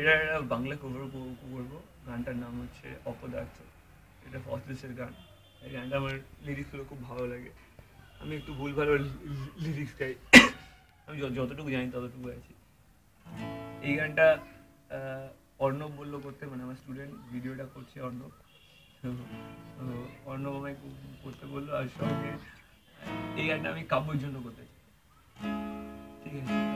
এটা একটা বাংলা কভার করব। গানটার নাম হচ্ছে অপদার্থ। এটা ফসলিসের গান। এই গানটা আমার লিরিক্সগুলো খুব ভালো লাগে। আমি একটু ভুল ভালো লিরিক্স গাই। আমি যতটুকু জানি ততটুকু আছি এই গানটা অর্ণব বলল করতে মানে আমার স্টুডেন্ট ভিডিওটা করছে অর্ণব। অর্ণব আমায় করতে বলল, আর সঙ্গে, এই গানটা আমি কাব্যর জন্য করতে চাই। ঠিক আছে?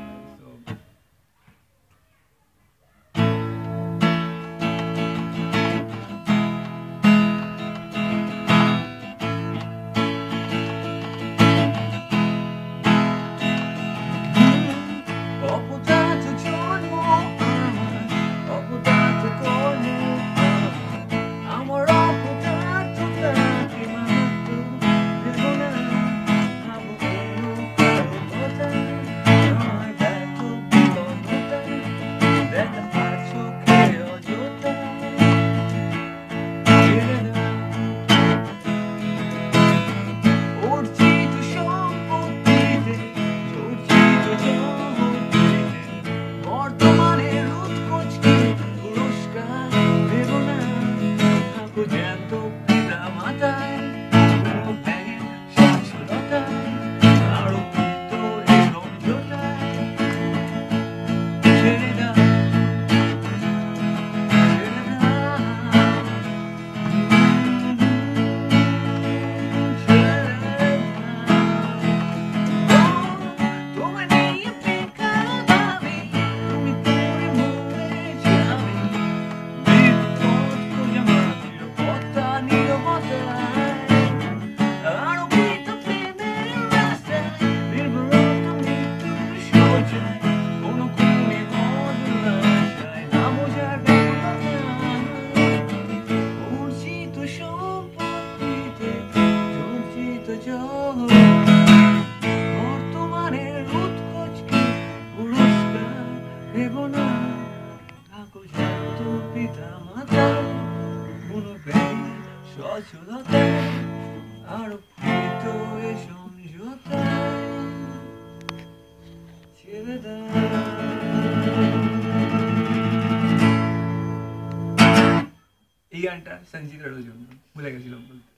এই গানটা সঞ্জিতারও জন্য ভুলে গেছিলাম বলতে।